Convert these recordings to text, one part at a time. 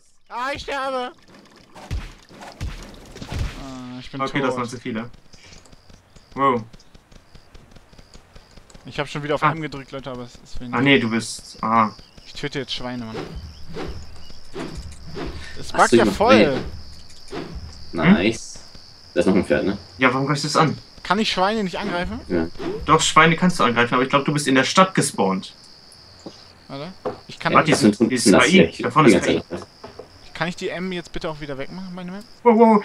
hast. Ah, ich sterbe! Ah, ich bin Okay, tot. das waren zu viele. Wow. Ich habe schon wieder auf Ah. M gedrückt, Leute, aber es ist wenig. Ah nee, du bist. Ah. Ich töte jetzt Schweine, Mann. Es so, ja voll. Nice. Da ist noch ein Pferd, ne? Ja, warum greifst du das an? Kann ich Schweine nicht angreifen? Ja. Doch, Schweine kannst du angreifen, aber ich glaube, du bist in der Stadt gespawnt. Warte. Ich kann, Warte, die sind sind- die das KI. Da vorne die ist Zeit. Kann ich die M jetzt bitte auch wieder wegmachen, meine Map? Wow, wow.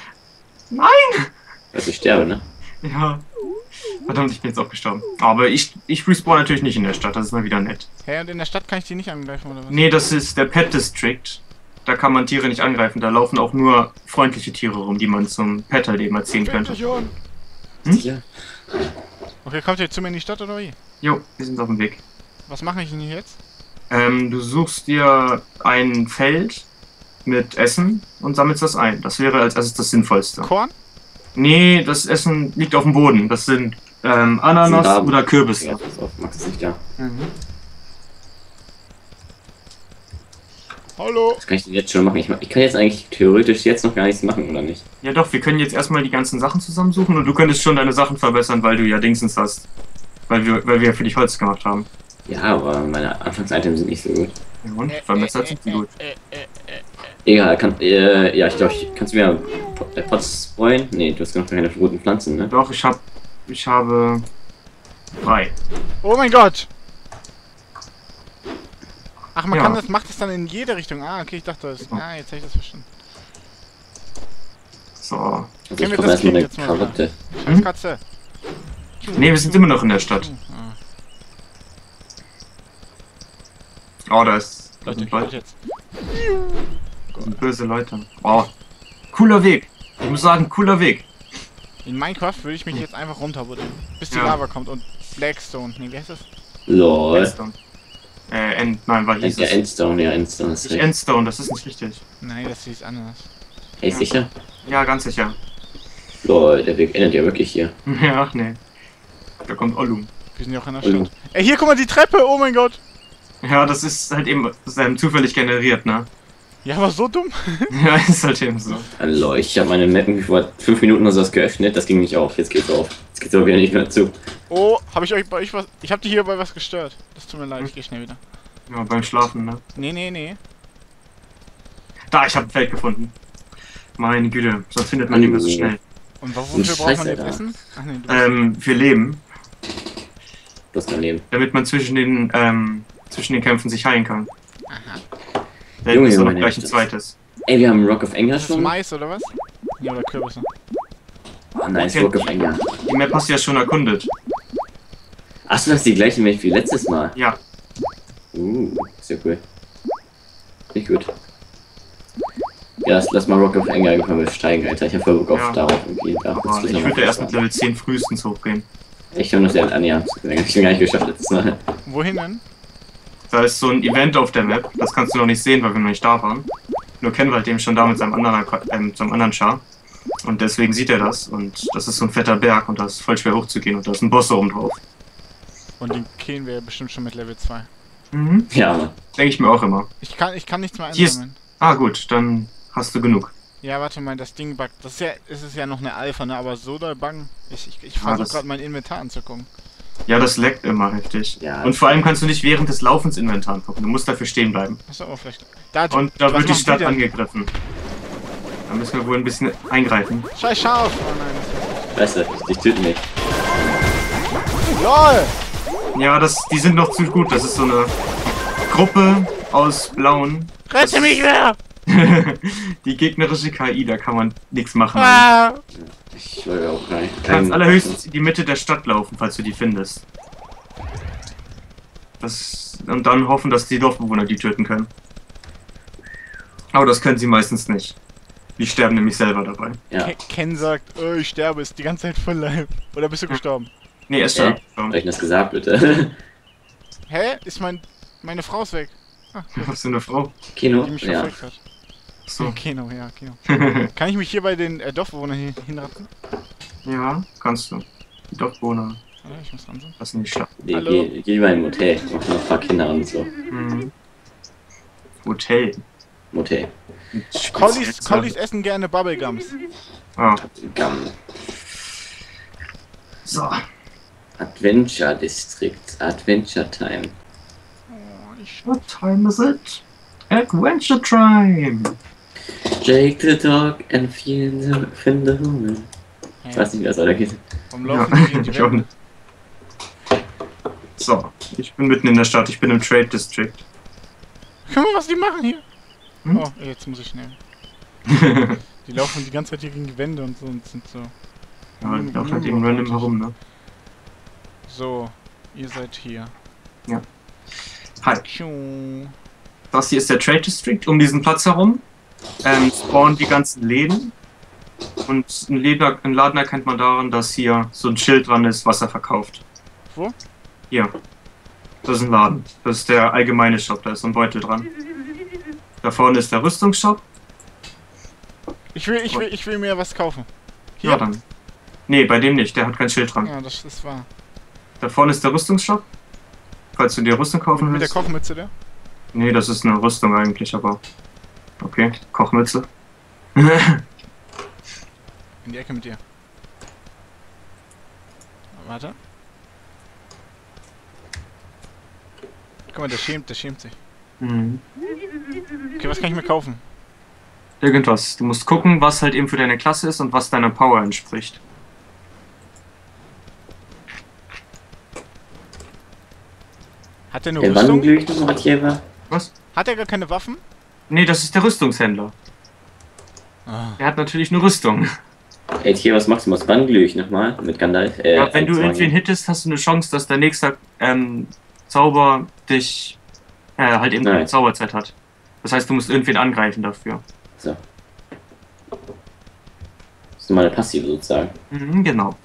Nein! Dass ich sterbe, ne? Ja. Verdammt, ich bin jetzt auch gestorben. Aber ich, ich respawn natürlich nicht in der Stadt, das ist mal wieder nett. Hä, und in der Stadt kann ich die nicht angreifen, oder was? Nee, das ist der Pet District. Da kann man Tiere nicht angreifen, da laufen auch nur freundliche Tiere rum, die man zum Pet halt eben erziehen Fängt könnte. an. Ja. Okay, kommt ihr zu mir in die Stadt oder wie? Jo, wir sind auf dem Weg. Was mache ich denn hier jetzt? Ähm, du suchst dir ein Feld mit Essen und sammelst das ein. Das wäre als erstes das Sinnvollste. Korn? Nee, das Essen liegt auf dem Boden. Das sind ähm, Ananas Sind oder Ja, Kürbisse. pass auf, Max ist nicht da. Mhm. Hallo? Was kann ich denn jetzt schon machen? Ich, ich kann jetzt eigentlich theoretisch jetzt noch gar nichts machen, oder nicht? Ja doch, wir können jetzt erstmal die ganzen Sachen zusammensuchen und du könntest schon deine Sachen verbessern, weil du ja Dingsens hast. Weil wir, weil wir ja für dich Holz gemacht haben. Ja, aber meine Anfangs-Items sind nicht so gut. Ja, und? Verbessert sind sie gut. Äh, äh, äh, Egal, kann, äh, ja, ich glaube, ich, kannst du mir äh, Pots streuen? Nee, du hast noch keine roten Pflanzen, ne? Doch, ich hab. Ich habe. Drei. Oh mein Gott! Ach, man Ja. kann das, macht das dann in jede Richtung. Ah, okay, ich dachte das. Ja. Ah, jetzt habe ich das verstanden. So. Also Können ich wir das erstmal eine jetzt mal Karotte. Hm? Katze. Nee, wir sind immer noch in der Stadt. Ah, Oh, da ist. Leute, ich jetzt. Sind böse Leute. Wow. Cooler Weg. Ich muss sagen, cooler Weg. In Minecraft würde ich mich jetzt einfach runterbuddeln. Bis die Ja. Lava kommt und Blackstone. Nee, wie heißt das? Lol. Endstone. Äh, End. Nein, war hieß Ja, es. Endstone, ja, Endstone ist Nicht recht. Endstone, das ist nicht richtig. Nein, das hieß anders. Hey, sicher? Ja, ganz sicher. Lol, der Weg endet ja wirklich hier. Ja, ach nee. Da kommt Ollum. Wir sind ja auch in der Oh. Stadt. Ey, hier, guck mal, die Treppe! Oh mein Gott! Ja, das ist halt eben das ist ähm, zufällig generiert, ne? Ja, aber so dumm. Ja, ist halt eben so. Hallo, ich habe meine Mappen vor fünf Minuten oder sowas geöffnet, das ging nicht auf. Jetzt geht's auf. Jetzt geht's aber wieder nicht mehr zu. Oh, habe ich euch bei euch was. Ich habe die hier bei was gestört. Das tut mir leid, ich gehe schnell wieder. Ja, beim Schlafen, ne? Nee, nee, nee. Da, ich habe ein Feld gefunden. Meine Güte, sonst findet man nicht mehr so schnell. Und wofür braucht man Scheiße, jetzt. Essen? Ach nee, Ähm, wir leben, Du hast mein Leben. damit man zwischen den, ähm, zwischen den Kämpfen sich heilen kann. Aha. Da Junge, ist noch Junge, gleich ein das- zweites. Ey, wir haben Rock of Anger Das ist schon. Mais oder was? Ja, oder Kürbisse. Oh, nice, Okay. Rock of Anger. Die Map hast du ja schon erkundet. Achso, das ist die gleiche Map wie letztes Mal. Ja, Uh, sehr cool. Nicht gut. Ja, lass, lass mal Rock of Anger irgendwann mal steigen, Alter. Ich hab voll Bock auf Ja. darauf irgendwie. Da aber ich würde erst mit Level 10 frühestens hochgehen. Ich habe noch sehr an, ja. Ich bin gar nicht geschafft letztes Mal. Wohin denn? Da ist so ein Event auf der Map, das kannst du noch nicht sehen, weil wir noch nicht da waren. Nur kennen wir halt eben schon da mit seinem anderen, ähm, seinem anderen Char. Und deswegen sieht er das. Und das ist so ein fetter Berg und da ist voll schwer hochzugehen und da ist ein Boss oben drauf. Und den killen wir bestimmt schon mit Level 2. Mhm. Ja. Denke ich mir auch immer. Ich kann, ich kann nichts mehr einsammeln. Ah gut, dann hast du genug. Ja, warte mal, das Ding buggt. Das ist ja, es ist ja noch eine Alpha, ne? Aber so doll buggen. Ich, ich, ich Ah, versuche das- gerade mein Inventar anzugucken. Ja, das leckt immer heftig. Ja. Und vor allem kannst du nicht während des Laufens Inventar gucken. Du musst dafür stehen bleiben. Achso, oh, vielleicht. Da, Und da wird die Stadt angegriffen. Da müssen wir wohl ein bisschen eingreifen. Scheiß Schaf! Oh nein. Weißt du, die töten mich. LOL! Ja, das, die sind noch zu gut. Das ist so eine Gruppe aus Blauen. Rette mich wer! Die gegnerische KI, da kann man nichts machen. Ah! Ich wollte auch rein. Du kannst allerhöchstens in die Mitte der Stadt laufen, falls du die findest. Das, und dann hoffen, dass die Dorfbewohner die töten können. Aber das können sie meistens nicht. Die sterben nämlich selber dabei. Ja. Ke- Ken sagt, oh, ich sterbe, ist die ganze Zeit voll live. Oder bist du gestorben? Nee, er ist schon. Hab ich das gesagt, bitte? Hä? Ist mein. Meine Frau ist weg. Ah, Was für eine Frau. Kino? die mich Ja. verfolgt hat. So. Kino, ja, Kino. Kann ich mich hier bei den äh, Dorfbewohnern hin hinratzen? ja, kannst du. Die Dorfbewohner Warte, ich muss ran sein. lassen nicht schlafen. Geh, Hallo? geh, geh mal im Hotel. Mach noch ein paar Kinder und so. Mhm. Hotel. Mutter. Collies, Collies essen gerne Bubblegums. Ah, Gum. so. Adventure District. Adventure Time. Oh, ich What time is it? Adventure time! Jake the Dog and find the, the Hummel. Ich weiß nicht, wie das weitergeht. Warum Ja, laufen die gegen die ich auch nicht. So, ich bin mitten in der Stadt, ich bin im Trade District. Guck mal, was die machen hier. Hm? Oh, jetzt muss ich schnell. Die laufen die ganze Zeit hier gegen die Wände und so und sind so. Ja, ich laufe halt eben random herum, ne? So, ihr seid hier. Hi. Tschu. Das hier ist der Trade District um diesen Platz herum. Ähm, spawnen die ganzen Läden. Und ein, Laden, ein Laden erkennt man daran, dass hier so ein Schild dran ist, was er verkauft. Wo? Hier. Das ist ein Laden. Das ist der allgemeine Shop, da ist so ein Beutel dran. Da vorne ist der Rüstungsshop. Ich will, ich will, ich will mir was kaufen. Hier? Ja, dann. Nee, bei dem nicht, der hat kein Schild dran. Ja, das ist wahr. Da vorne ist der Rüstungsshop. Falls du dir Rüstung kaufen Mit der willst. Kochmütze der? Nee, das ist eine Rüstung eigentlich, aber. Okay, Kochmütze. In die Ecke mit dir. Warte. Guck mal, der schämt, der schämt sich. mhm. Okay, was kann ich mir kaufen? Irgendwas. Du musst gucken, was halt eben für deine Klasse ist und was deiner Power entspricht. Hat der eine Der Rüstung? Hat. Was? Hat er gar keine Waffen? Nee, das ist der Rüstungshändler. Ah. Er hat natürlich eine Rüstung. Ey, hier, was machst du mal Wangenglüch nochmal mit Gandalf? Äh, ja, wenn du als irgendwen Wangen- hittest, hast du eine Chance, dass der nächste ähm, Zauber dich äh, halt eben Nein. eine Zauberzeit hat. Das heißt, du musst irgendwen angreifen dafür. So. Das ist normale Passive sozusagen. Mhm, genau.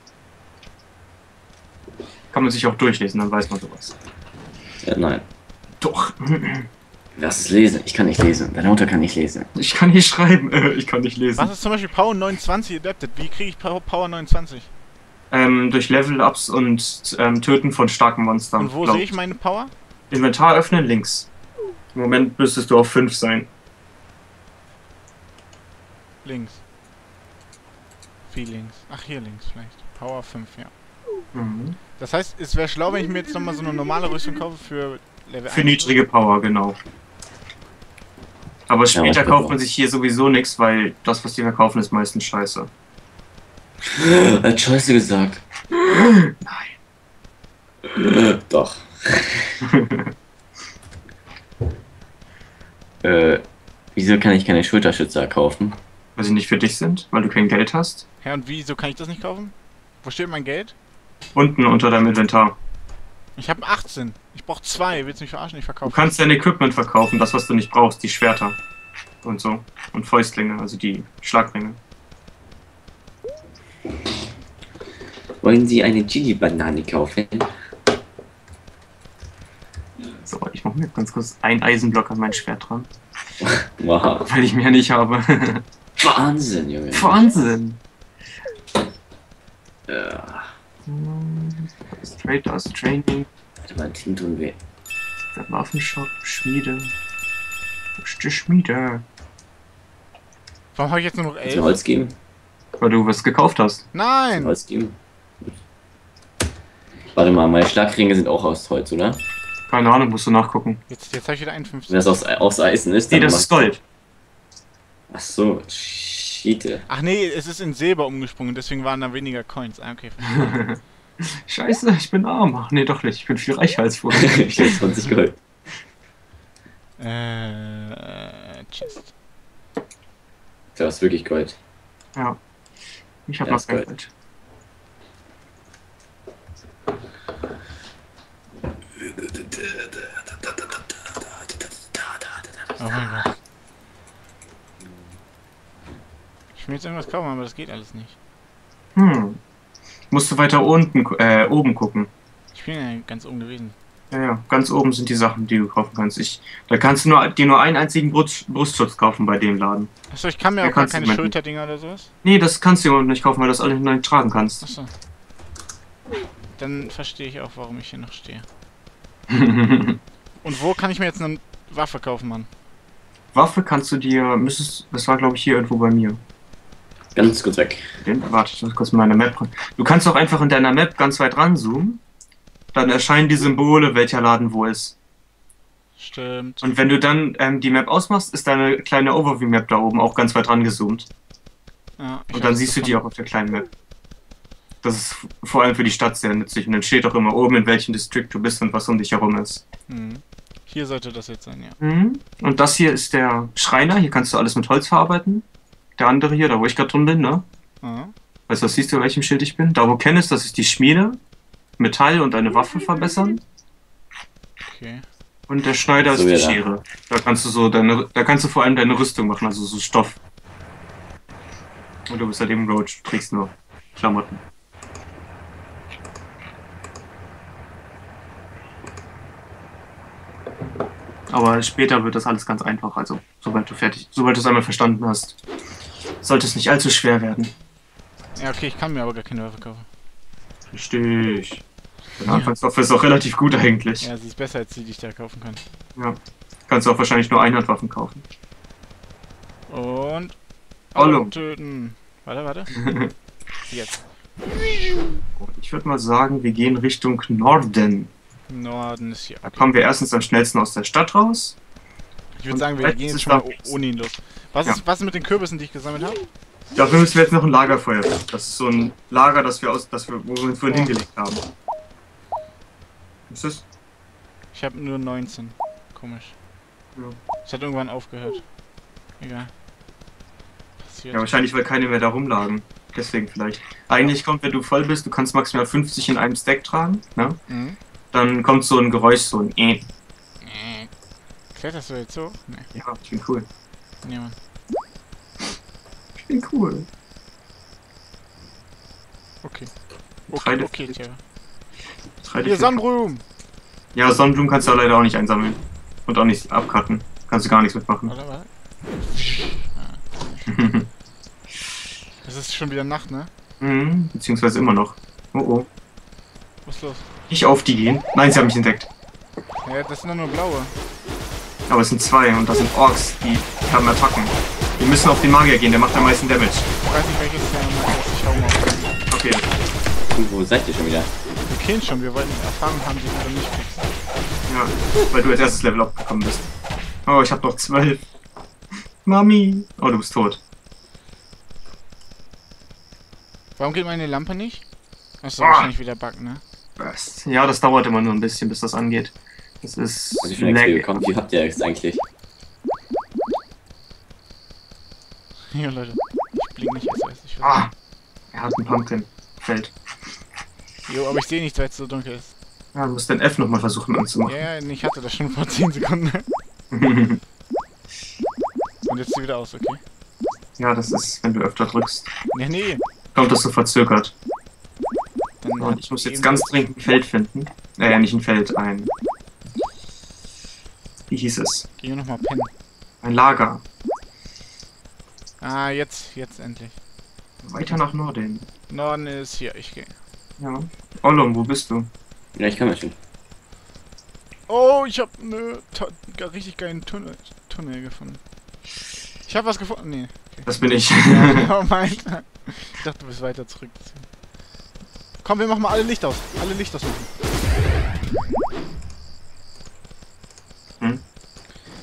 Kann man sich auch durchlesen, dann weiß man sowas. Ja, nein. Doch. Lass es lesen. Ich kann nicht lesen. Deine Mutter kann nicht lesen. Ich kann nicht schreiben. Äh, ich kann nicht lesen. Was ist zum Beispiel Power 29 adapted? Wie kriege ich Power Power 29? Ähm, durch Level-Ups und ähm, Töten von starken Monstern. Und wo sehe ich meine Power? Inventar öffnen, links. Im Moment müsstest du auf 5 sein. Links. Wie links? Ach, hier links vielleicht. Power 5, ja. Mhm. Das heißt, es wäre schlau, wenn ich mir jetzt nochmal so eine normale Rüstung kaufe für Level Für 1. niedrige Power, genau. Aber später glaub kauft man sich hier sowieso nichts, weil das, was die verkaufen, ist meistens scheiße. Hat Scheiße gesagt. Nein. Doch. äh, wieso kann ich keine Schulterschützer kaufen? Weil sie nicht für dich sind, weil du kein Geld hast. Hä, und wieso kann ich das nicht kaufen? Wo steht mein Geld? Unten unter deinem Inventar. Ich habe 18. Ich brauche zwei. Willst du mich verarschen? Ich Du verkaufe. kannst dein Equipment verkaufen, das, was du nicht brauchst, die Schwerter. Und so. Und Fäustlinge, also die Schlagringe. Wollen Sie eine Chili-Banane kaufen? So, ich mach mir ganz kurz einen Eisenblock an mein Schwert dran. Wow. Weil ich mehr nicht habe. Wahnsinn, Junge. Wahnsinn! Ja. Trade, das Training, Warte mal, Team tun weh. der Waffenshop, Schmiede. Wo ist die Schmiede? Warum habe ich jetzt nur noch Kannst 11? mir Holz geben? Weil du was gekauft hast. Nein! Holz geben? Warte mal, meine Schlagringe sind auch aus Holz, oder? Keine Ahnung, musst du nachgucken. Jetzt, jetzt habe ich wieder 51. Wenn das aus, aus Eisen ist, Nee, dann das ist Gold. Ach so, Schiete. Ach nee, es ist in Silber umgesprungen, deswegen waren da weniger Coins. Ah, okay. Scheiße, ich bin arm. Ach nee, doch nicht. Ich bin viel reicher als vorher. ich hab 20 Gold. Äh, Chest. Das ist wirklich Gold. ja. Ich habe Ja, noch ist kein Gold. Gold. Ich will jetzt irgendwas kaufen, aber das geht alles nicht. Hm. Musst du weiter unten, äh, oben gucken. Ich bin ja ganz oben gewesen. Ja, ja, ganz oben sind die Sachen, die du kaufen kannst. Ich, da kannst du nur, dir nur einen einzigen Brust, Brustschutz kaufen bei dem Laden. Achso, ich kann mir Ja, auch gar keine. Schulterdinger oder sowas. Nee, das kannst du nicht kaufen, weil du das alle nicht tragen kannst. Achso. Dann verstehe ich auch, warum ich hier noch stehe. Und wo kann ich mir jetzt eine Waffe kaufen, Mann? Waffe kannst du dir, müsstest, das war glaube ich hier irgendwo bei mir. Ganz kurz weg. Den, warte, ich muss kurz meine Map ran. Du kannst auch einfach in deiner Map ganz weit ranzoomen. Dann erscheinen die Symbole, welcher Laden wo ist. Stimmt. Und wenn du dann ähm, die Map ausmachst, ist deine kleine Overview-Map da oben auch ganz weit rangezoomt. Ja, Und dann siehst du die auch auf der kleinen Map. Das ist vor allem für die Stadt sehr nützlich. Und dann steht auch immer oben, in welchem Distrikt du bist und was um dich herum ist. Mhm. Hier sollte das jetzt sein, ja. Mhm. Und das hier ist der Schreiner. Hier kannst du alles mit Holz verarbeiten. Der andere hier, da wo ich gerade drin bin, ne? Weißt du, was siehst du, welchem Schild ich bin? Da wo Ken ist, das ist die Schmiede. Metall und eine Waffe verbessern. okay. Und der Schneider So ist die da. Schere. Da kannst du so deine, da kannst du vor allem deine Rüstung machen, also so Stoff. Und du bist halt eben Roach, du trägst nur Klamotten. Aber später wird das alles ganz einfach, also sobald du fertig, sobald du es einmal verstanden hast, sollte es nicht allzu schwer werden. Ja, okay, ich kann mir aber gar keine Waffe kaufen. Richtig. Der Anfangswaffe ist auch relativ gut eigentlich. Ja, sie ist besser als die, die ich da kaufen kann. Ja. Kannst du auch wahrscheinlich nur Einhandwaffen kaufen. Und. Hallo. töten. Warte, warte. Jetzt. Ich würde mal sagen, wir gehen Richtung Norden. Norden ist hier. Da kommen wir erstens am schnellsten aus der Stadt raus. Ich würde sagen, wir gehen jetzt mal ohne ihn los. Was, Ja. ist, was ist mit den Kürbissen, die ich gesammelt habe? Dafür müssen wir jetzt noch ein Lagerfeuer. Das ist so ein Lager, das wir aus, das wir, wo wir uns vorhin Oh. hingelegt haben. Was ist das? Ich habe nur 19. Komisch. Ja. Es hat irgendwann aufgehört. Egal. Passiert. Ja, wahrscheinlich, weil keine mehr da rumlagen. Deswegen vielleicht. Eigentlich kommt, wenn du voll bist, du kannst maximal 50 in einem Stack tragen. Ne? Mhm. Dann kommt so ein Geräusch, so ein äh. Kletterst du jetzt so? Nee, Ja, ich bin cool. nee, Mann. Ich bin cool. Okay. Okay, okay. Tja. Drei Hier, Sonnenblumen! Ja, Sonnenblumen kannst du leider auch nicht einsammeln. Und auch nicht abcutten. Kannst du gar nichts mitmachen. Warte, warte. Es ist schon wieder Nacht, ne? mhm, beziehungsweise immer noch. Oh oh. Was ist los? Nicht auf die gehen. Nein, sie haben mich entdeckt. Ja, das sind doch nur blaue. Aber es sind zwei und das sind Orks, die haben Attacken. Wir müssen auf den Magier gehen, der macht am meisten Damage. Ich weiß nicht, welches der. Okay. Und wo seid ihr schon wieder? Wir killen schon, wir wollten Erfahrung haben, die du nicht kriegst. Ja, weil du als erstes Level abgekommen bist. Oh, ich hab noch zwölf. Mami. Oh, du bist tot. Warum geht meine Lampe nicht? Das ist Ah. wahrscheinlich wieder Bug, ne? Ja, das dauert immer nur ein bisschen, bis das angeht. Das ist Also ich bin XP lag. bekommen. Wie habt ihr jetzt eigentlich? Ja, Leute. Ich blink nicht SOS. Ich weiß Ah. Er hat einen Pumpkin. Feld. nicht. Jo, aber ich sehe nichts, weil es so dunkel ist. Ja, du musst den F nochmal versuchen anzumachen. Ja, ja, ich hatte das schon vor 10 Sekunden. Und jetzt sieht wieder aus, okay? ja, das ist, wenn du öfter drückst, Nee, nee. kommt das so verzögert. Dann Und ich muss jetzt ganz dringend ein Feld finden. Äh, nicht ein Feld, ein. Wie hieß es? Geh nochmal pennen. Ein Lager. Ah, jetzt, jetzt endlich. Weiter nach Norden. Norden ist hier, ich gehe. Ja. Ollum, wo bist du? Ja, ich komme schon. Oh, ich hab ne richtig geilen Tunnel, Tunnel gefunden. Ich hab was gefunden. Nee. Das bin ich. Oh mein. Ich dachte, du bist weiter zurück. Komm, wir machen mal alle Licht aus. Alle Licht aus machen.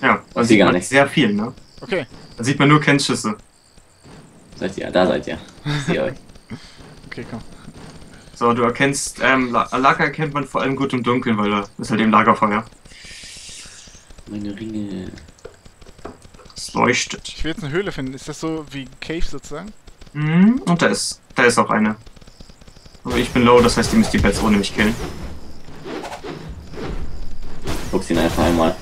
ja, da Sie sieht gar man nicht. sehr viel, ne? Okay. Da sieht man nur Kennschüsse. Seid ihr? Da seid ihr. Ich sehe euch. Okay, komm. So, du erkennst, ähm, La- Lager erkennt man vor allem gut im Dunkeln, weil da ist halt eben Lagerfeuer. Meine Ringe. Es leuchtet. Ich will jetzt eine Höhle finden. Ist das so wie Cave sozusagen? Mhm, und da ist, da ist auch eine. Aber ich bin low, das heißt, die müsst die Bets ohne mich killen. Guck's ihn einfach einmal.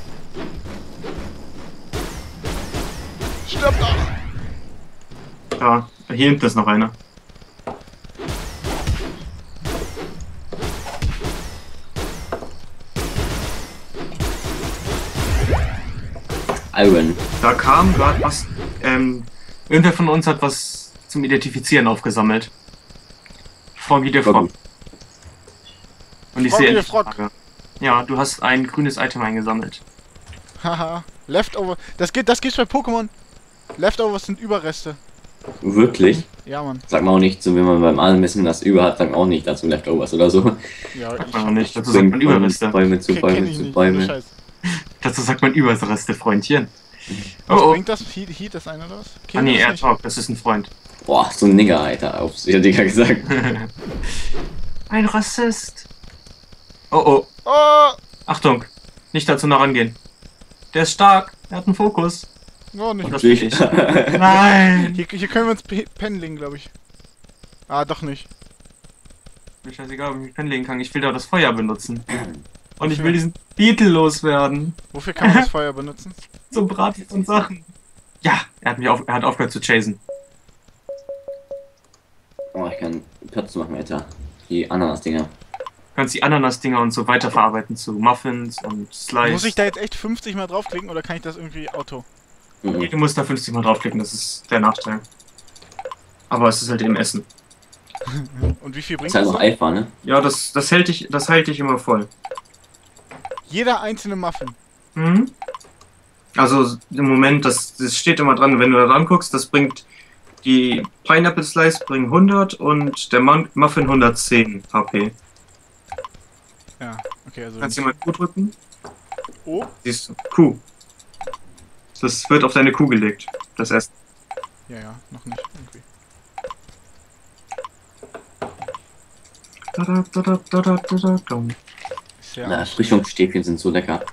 Da, hier hinten ist noch eine. Iron. Da kam gerade was, ähm, irgendwer von uns hat was zum Identifizieren aufgesammelt. Froggy der Froggy. Frog. Und ich sehe. Ja, du hast ein grünes Item eingesammelt. Haha. Leftover. Das geht, das geht bei Pokémon. Leftovers sind Überreste. Wirklich? Ja, Mann. Sag mal auch nicht, so wenn man beim Anmessen das über hat, sagt man auch nicht dazu Leftovers oder so. Ja, Sagt man auch nicht. Dazu sagt man Überreste. Bäume zu Bäume zu Bäume. Dazu sagt man Überreste, Freundchen. Was Oh, oh. bringt das? Heat, Heat das ein oder was? Ah nee, Air nicht? Talk, das ist ein Freund. Boah, so ein Nigger, Alter. Auf sicher Digga gesagt. ein Rassist. Oh oh, Oh! Achtung. Nicht dazu nah rangehen. Der ist stark. Er hat einen Fokus. Oh, nicht. Und das Natürlich. Nein. Hier, hier können wir uns pe- pennen legen, glaube ich. Ah, doch nicht. Mir scheißegal, ob ich mich penlegen kann. Ich will da das Feuer benutzen. Und ich will diesen Beetle loswerden. Wofür kann man das Feuer benutzen? Zum Braten und Sachen. Ja, er hat mich auf, er hat aufgehört zu chasen. Oh, ich kann Platz machen, Alter. Die Ananas-Dinger. Du kannst die Ananas-Dinger und so weiterverarbeiten zu Muffins und Slice. Muss ich da jetzt echt 50 mal draufklicken oder kann ich das irgendwie auto? Mhm. Du musst da 50 Mal draufklicken, das ist der Nachteil. Aber es ist halt eben Essen. Und wie viel Ist bringt halt das? noch so? Eifer, ne? Ja, das, das hält dich, das hält dich immer voll. Jeder einzelne Muffin. Mhm. Also im Moment, das, das steht immer dran, wenn du da dran guckst, das bringt die Pineapple Slice bringen 100 und der Muffin 110 HP. Ja, okay, also. Kannst du mal Q drücken? Oh, Siehst du. Q. Das wird auf deine Kuh gelegt. Das Essen. ja, ja, noch nicht. Irgendwie. Da, da, da, da, da, da, da, da. Ist ja Na, Erfrischungsstäbchen sind so lecker.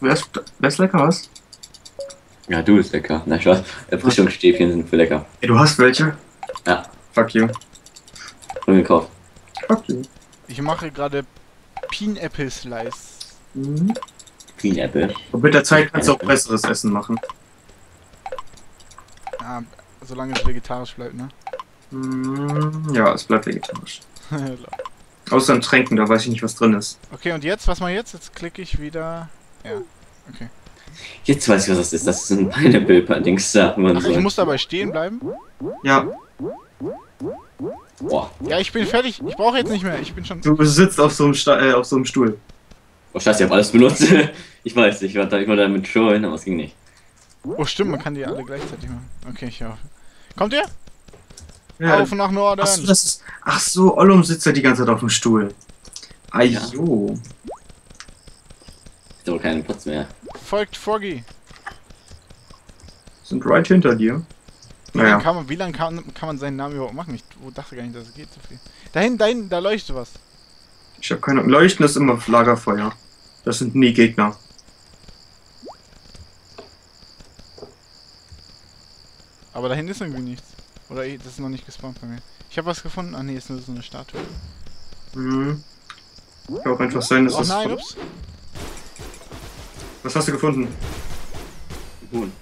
Wer ist, wer ist lecker, was? Ja, du bist lecker. Na, Spaß. Erfrischungsstäbchen sind für lecker. Ey, du hast welche? Ja. Fuck you. Von gekauft. Fuck you. Ich mache gerade Pineapple Slice. Mhm. Pineapple. Und mit der Zeit kannst du auch besseres Essen machen. Ah, solange es vegetarisch bleibt, ne? Mm, Ja, es bleibt vegetarisch. Außer in Tränken, da weiß ich nicht, was drin ist. okay, und jetzt, was mal jetzt? Jetzt klicke ich wieder. Ja. Jetzt weiß ich, was das ist. Das ist ein Pineapple-Dings da. wo man Ach, so- ich muss dabei stehen bleiben? Ja, Boah. Ja, ich bin fertig. Ich brauche jetzt nicht mehr. Ich bin schon. du sitzt auf so einem, Sta äh, auf so einem Stuhl. Oh, scheiße, ich hab alles benutzt. ich weiß, ich war da, ich war da mit Trollen, aber es ging nicht. Oh, stimmt, man kann die alle gleichzeitig machen. Okay, ich hoffe. Kommt ihr? Ja. Auf nach Norden! Ach so, das ist, ach so, Ollum sitzt ja die ganze Zeit auf dem Stuhl. Ajo. Ist aber keinen Platz mehr. Folgt Froggy. Sind right hinter dir. Wie lange Naja, kann, man, wie lang kann, kann man seinen Namen überhaupt machen? Ich dachte gar nicht, dass es geht so viel. Dahin, dahin, da leuchtet was. ich habe keine. Leuchten ist immer Lagerfeuer. Das sind nie Gegner. Aber dahin ist irgendwie nichts. Oder eh, das ist noch nicht gespawnt bei mir. Ich habe was gefunden. Ah nee, ist nur so eine Statue. Mhm. Kann auch einfach sein, dass Oh das. nein, ups. Was hast du gefunden? Huhn.